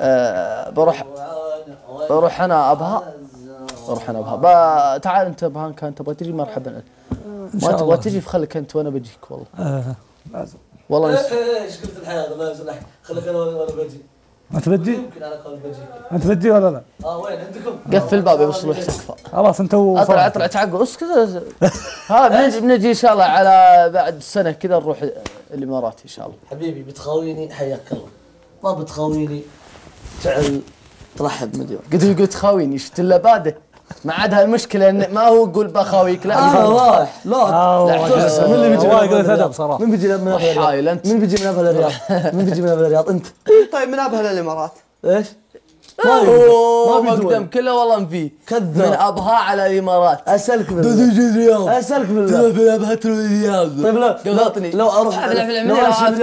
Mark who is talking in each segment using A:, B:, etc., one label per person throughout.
A: آه بروح بروح أنا أبها. بروح أنا أبها. تعال أنت أبها كان تبغى تجي مرحبا. ما تبغى تجي فخليك أنت وأنا بجيك والله.
B: آه، لازم
A: والله نس-
C: إيش قلت الحياة ما يصلح خليك أنا وأنا وأنا بجي.
B: انت بتجي
C: يمكن على قول بجي.
B: أنت بتجي ولا لا؟
C: آه وين؟ عندكم؟
A: قفل الباب يوصل وش تكفى
B: خلاص انت
A: اطلع
B: وفرح.
A: اطلع تعقل اسكت. ها بنجي بنجي إن شاء الله على بعد سنة كذا نروح الإمارات إن شاء الله.
C: حبيبي بتخاويني حياك الله. ما بتخاويني. تعال ترحب مليون
A: قلت له قلت خاويني شفت إلا باده ما عاد هالمشكلة إن ما هو يقول بخاويك لا
C: رايح لا
B: آه،
A: لا،
B: والله
A: حسن.
B: من اللي بيجي قلت
C: الرياض.
B: صراحة
C: مين بيجي من ابها الرياض؟ مين بيجي من ابها الرياض؟ مين بيجي من ابها الرياض؟ انت
D: طيب من ابها للامارات
C: إيش؟ ما
A: اوه. مقدم كله والله مفي
C: كذاب.
A: من ابها على الإمارات.
C: أسألك بالله.
A: الرياض؟
C: أسألك بالله.
A: في ابها الرياض؟
C: طيب لو
A: قلطني
C: لو
A: أروح
C: لو أمشي من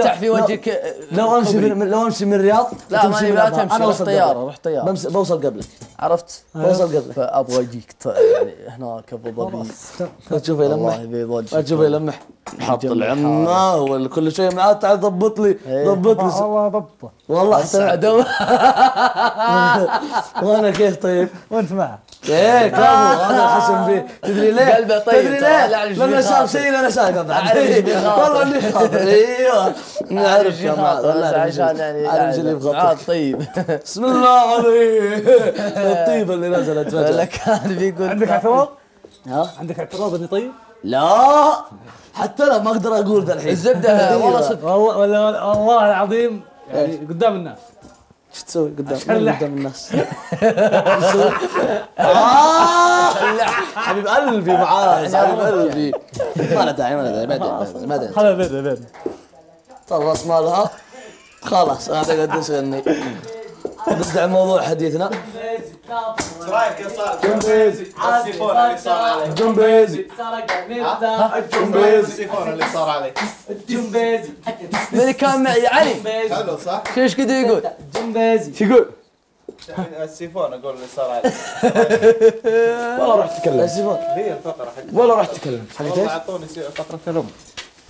A: أفتح في
C: لو-
A: وجهك
C: لو أمشي من لو أمشي من الرياض
A: لا
C: تمشي
A: ماني
C: من
A: لا. تمشي
C: أنا
A: أوصل
C: طيارة.
A: روح طيارة.
C: بمس- بوصل قبلك.
A: عرفت؟
C: بوصل قبلك.
A: فابغى أجيك. ط- يعني هناك أبو ظبي.
C: تشوفه يلمح. تشوفه يلمح. حط العمه ولا كل شوية معاه تعال ضبط لي
A: إيه.
C: ضبط لي.
B: والله ضبطه.
C: والله حتى
A: عدو
C: وأنا كيف طيب؟
B: وأنت معه.
C: إيه كفو هذا حسن بيه تدري ليه؟
A: قلبه طيب
C: تدري ليه؟
A: شي
C: شاف. شيء أنا شايفه بعد. والله إني خاطر. إيوه. نعرف يا معاذ والله
A: عشان يعني
C: أعرف شي اللي
A: عاد
C: بخاطرك
A: طيب.
C: بسم الله عليك. الطيبه اللي نزلت
A: ولا
C: فجاه
A: كان بيقول
B: عندك اعتراض؟
C: ها؟
B: عندك اعتراض إني طيب؟
C: لا حتى أنا ما أقدر أقول ذا الحين.
A: الزبدة والله صدق
B: والله والله العظيم يعني قدام الناس.
C: إيش تسوي قدام. قدام الناس؟ آه! حبيب قلبي معاذ حبيب قلبي. ما له داعي ما له داعي بعدين بعدين
B: خلاص بيد بيد
C: طرس مالها. خلاص أنا قد شغلني نرجع موضوع حديثنا.
E: يا صالح؟ السيفون اللي صار عليك
C: جمبيزي
E: السيفون اللي صار عليك
A: من اللي كان معي علي
E: حلو صح؟
A: إيش كذا يقول؟
B: شو يقول؟
E: السيفون أقول اللي صار عليك
B: والله رحت أتكلم
C: السيفون
E: هي الفقره حق
B: والله رحت اتكلم
E: والله اعطوني فقره الام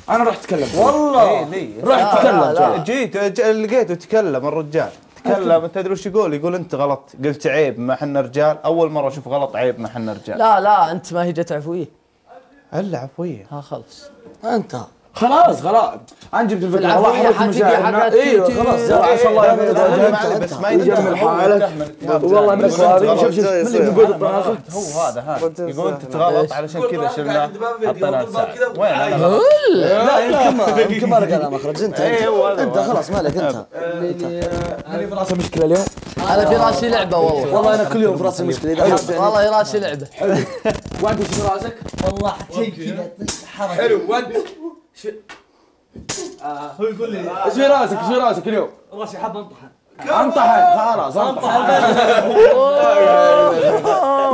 B: أنا رحت أتكلم
C: والله
B: رحت اتكلم
E: جيت لقيته تكلم الرجال تكلم. تدري وش يقول؟ يقول أنت غلط. قلت عيب ما إحنا رجال. أول مرة أشوف غلط عيب ما إحنا رجال.
A: لا لا أنت ما هي جت عفوية.
E: إلا عفوية.
A: ها خلص
C: أنت.
B: خلاص خلاص. أنا جبت الفكرة. الله
A: حتجي
B: مشاعرنا
A: أيوه.
C: خلاص.
B: لا، عسى الله يبارك.
E: بس ما
B: يجمل حالك. والله انك صاري شوف شوف من اللي بيقول الطناخه
E: هو هذا هذا يقول أنت تغلط علشان كذا شلنا حطينا الساعة وين أنا؟
C: لا يمكن ما يمكن ما لك على مخرج. انت
E: إيه، أنت.
C: خلاص مالك أنت.
B: أنا في راسي مشكلة اليوم.
A: أنا في راسي لعبة والله.
C: والله أنا كل يوم في راسي مشكلة.
A: والله راسي لعبة.
B: وانت إيش في راسك؟
C: والله شيء كذا حركة.
B: حلو. وانت هو يقول لي إيش في راسك إيش في راسك اليوم؟ راسي حاب انطحن. انطحن خلاص انطحن.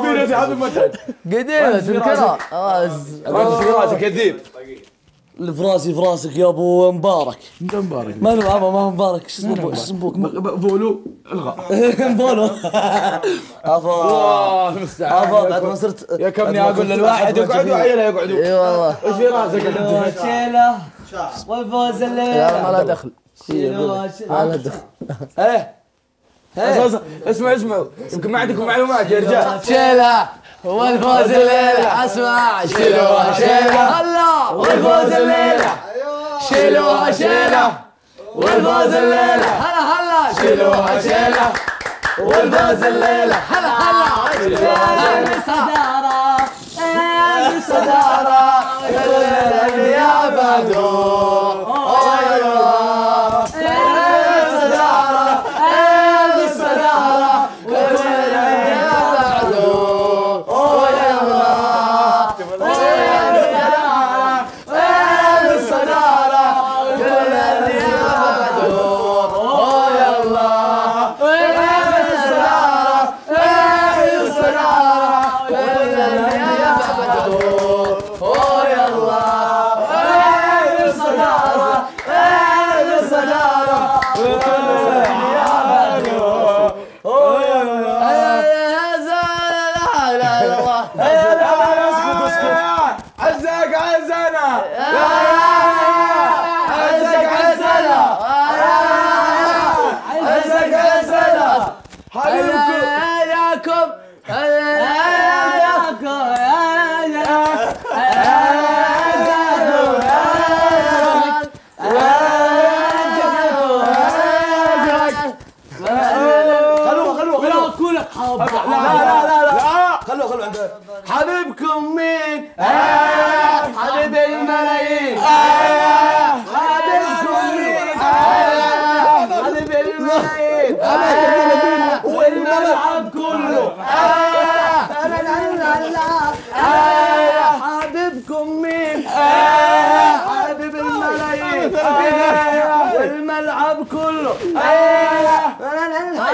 B: في راسي حاب المجهد.
A: قديمه تذكرها
B: وانت في راسك. كذيب
C: اللي في راسي في راسك يا ابو مبارك.
B: انت مبارك.
C: ما له ما هو مبارك. شو اسمه؟ شو اسمه أبوك
B: فولو الغى.
C: بولو افا افا بعد ما صرت
B: يا كمني أقول للواحد يقعد وعيله يقعدوا.
A: إي والله.
B: إيش في راسك أنت؟
C: شيله والفوز
A: لا ما له دخل. ما له دخل.
C: إيه.
B: أساسا أسمع أسمع. يمكن ما عندكم معلومات يا رجال.
A: شيله والفوز الليلة. أسمع. شيلوها شيله هلا والفوز الليلة. شيلوها شيله والفوز الليلة. هلا هلا. شيلوها شيله والفوز الليلة. هلا هلا. شيلوها الصداره الصداره يا بدو. الصداره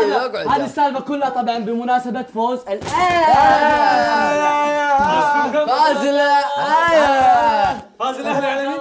A: هذه هذه السالفة كلها طبعا بمناسبة فوز. الاهلي فاز
C: الأهلي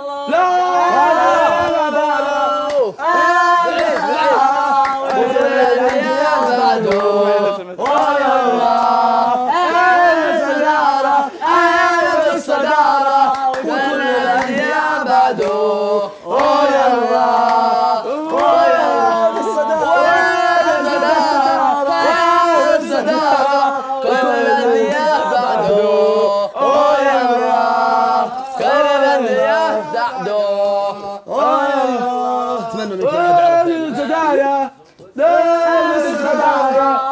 B: الزدايا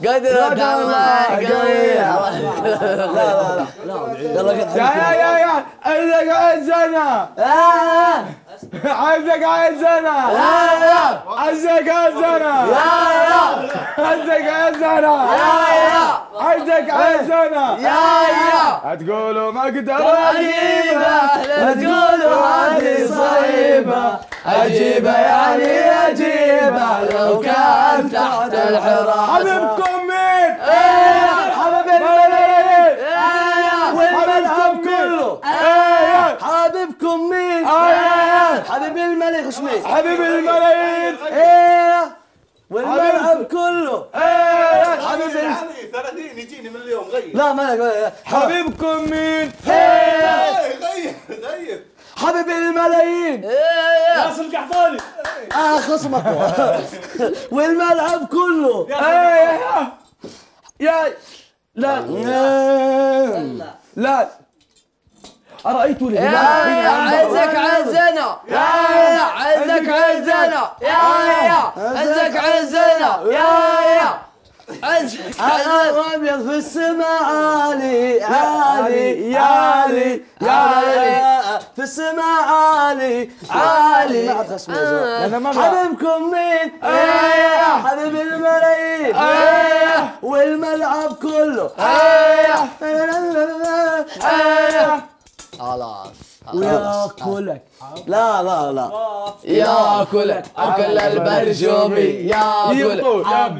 A: قدرة الله قوية
B: يا يا يا يا عندك عزنا عندك عزنا عندك عزنا عندك عزنا عندك عزنا هتقولوا ما أقدر اجيبه
A: لا تقولوا هذه صعيبة. أجيبه يعني أجيبه لو كان تحت الحراسة
B: حبيبكم مين؟
A: حبيب
B: الملايين
A: والملعب كله.
B: إيه.
A: حبيبكم مين؟
B: إيه.
A: حبيب الملك شميس
B: حبيب الملايين
A: إيه. والملعب كله
B: إيه.
A: حبيب ال-
E: يعني 30 يجيني من اليوم غير.
A: لا ما
B: حبيبكم مين؟
E: غير غير.
A: حبيب الملايين.
B: ناصر القحطاني.
A: آه خصمك والملعب كله.
B: إيه. يا لا. لا. أرأيت
A: يا
B: الهلال
A: عزك عزنا. يا عزك عزنا. يا عزك عزنا. يا. عزك الابيض في السماء. عالي عالي يا علي يا علي في السماء عالي عالي
B: مرة
A: حبيبكم مين؟ حبيب الملايين والملعب كله. خلاص. وياكلك لا لا لا. ياكلك أكل البرشومي ياكلك
B: وقف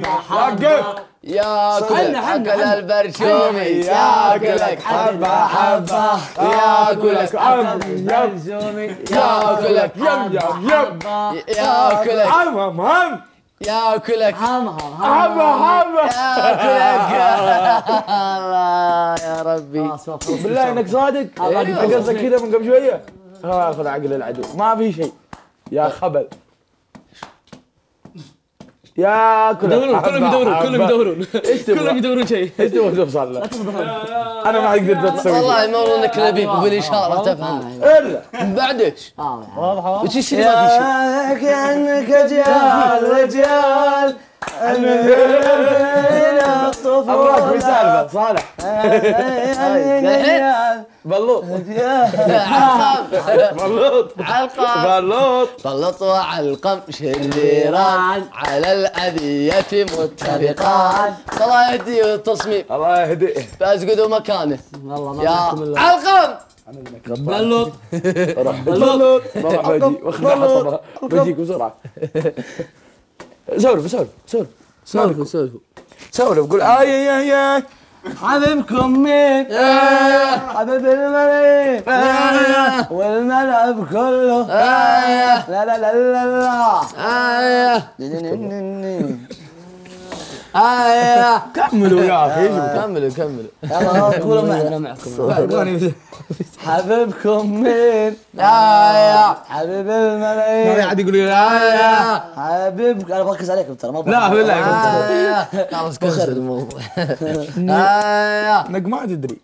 A: ياكلك أكل البرشومي ياكلك حبه حبه ياكلك
B: يم يم
A: ياكلك
B: يم يم يم
A: ياكلك
B: هم هم هم
A: ياكلك
B: حبة حبة
A: ياكلك. الله يا ربي.
B: بالله إنك صادق؟ قصدك كذا من قبل شوية. اخذ عقل العدو. ما في شيء. يا خبل. يا كل
C: يدورون كلهم يدورون كلهم يدورون.
B: إيش؟
C: كلهم يدورون شيء.
B: إيش تبغى توصل له؟ أنا ما أقدر تسوي شيء.
A: والله يمرونك لبيب بالإشارة تفهم.
B: إلا.
A: بعدك.
D: واضحه
A: وش اللي ما في شيء؟
C: كأنك رجال رجال
B: ابراك في سالفه صالح. بلوط بلوط
A: علقم
B: بلوط
A: بلط وعلقم شريران على الأذية متفقان الله يهديه التصميم
B: الله يهديه
A: فاسقدوا مكانه
C: والله ما
A: يا علقم
C: بلوط
B: بلوط واخذ حطبها بجيك بسرعة سولف سولف سولف
C: سولفوا
B: سولف قول اي اي اي
C: حبيبكم مين؟ حبيب الملايين والملعب كله لا لا لا لا لا. آية
B: كملوا يا أخي
A: كملوا كملوا.
C: يلا معنا أنا معكم. حبيبكم مين؟
A: يا
C: حبيب
B: ما
C: الملايين
B: عاد يقول لي لا
C: حبيبك. أنا بركز عليكم ترى ما
B: لا بالله
A: يا خلاص كسر الموضوع. يا
B: انك ما تدري.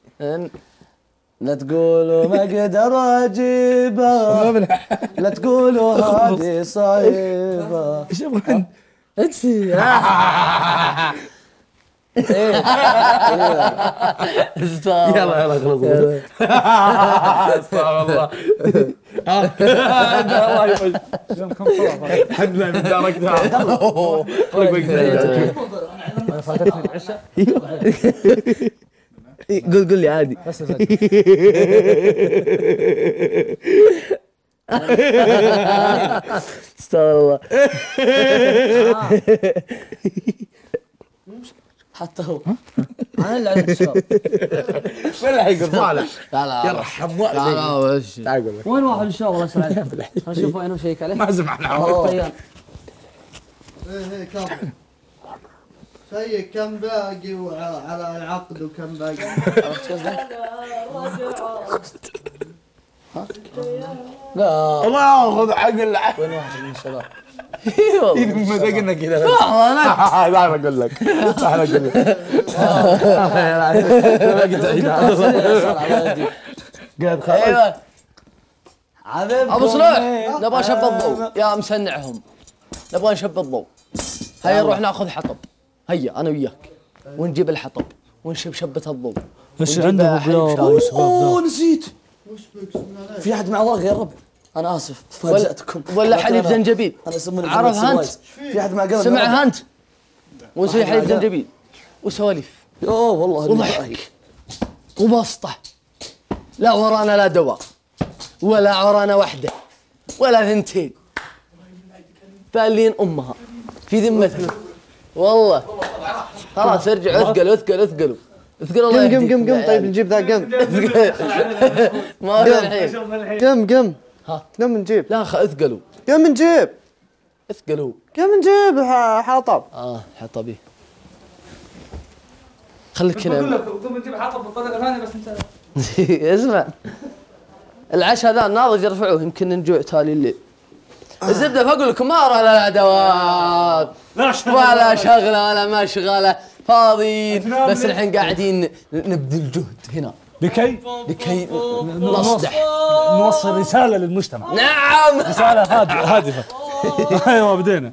C: لا تقولوا ما أقدر اجيبها لا تقولوا هذه صعيبة.
B: إيش يبغى؟
C: انت
B: يلا يلا خلص استغفر الله الله يوجه الحمد لله من داركتها
A: قول قول لي عادي استغفر الله
C: حتى هو
D: أنا اللي عندك الشباب
B: يقول طالع
A: لا لا
B: يرحم
A: لا
B: والديك
A: لا وش
B: تعال أقول لك
D: وين واحد الشباب الله يسلمك خلينا نشوف وين وشيك عليه
B: ما سمعنا
D: والله طيان
F: إيه إيه كم سيء كم باقي على العقد وكم باقي
C: لا.
B: الله خذ حق العقد
C: وين واحد من الشباب؟
B: مدقنا كذا تعال أقول لك. تعال أقول لك. قاعد خلاص
A: أبو صلوح نبغى نشب الضوء. يا مسنعهم. نبغى نشب الضوء. هيا نروح ناخذ حطب. هيا أنا وياك. ونجيب الحطب. ونشب شبة الضوء. إيش
D: عندهم
C: أوه نسيت.
F: وش بك؟
C: في أحد معه ورقه يا رب أنا آسف
A: ولا,
C: فاجاتكم
A: ولا حليب زنجبيل.
C: أنا يسموني
A: عرف هانت؟
C: في أحد مع قلم
A: سمعها انت ونسوي حليب. زنجبيل. وسواليف.
C: اوه والله
A: وضحك. وبسطة. لا ورانا لا دواء. ولا ورانا وحدة. ولا ثنتين. بالين أمها. في ذمتها والله. خلاص ارجعوا اثقلوا اثقلوا اثقلوا اثقلوا الله
F: قم قم قم قم طيب
A: عيال.
F: نجيب ذا قم.
A: ما الحين
F: قم قم.
A: ها.
F: قم نجيب.
A: لا خ اثقلوا.
F: قم نجيب.
A: اثقلوا.
F: قم نجيب ح- حطب
A: آه حطبي خليك هنا.
G: قوم نجيب حطب بالطريقة ثانية بس انت.
A: اسمع. العشاء ذا الناضج ارفعوه يمكن نجوع تالي الليل الزبدة فاقول لكم ما ورانا لا ولا شغلة ولا مشغله فاضيين بس الحين قاعدين نبذل جهد هنا.
D: لكي
A: لكي نصدح
D: نوصل رسالة للمجتمع.
A: نعم.
D: رسالة هادفة. هادفة. أيوه بدينا.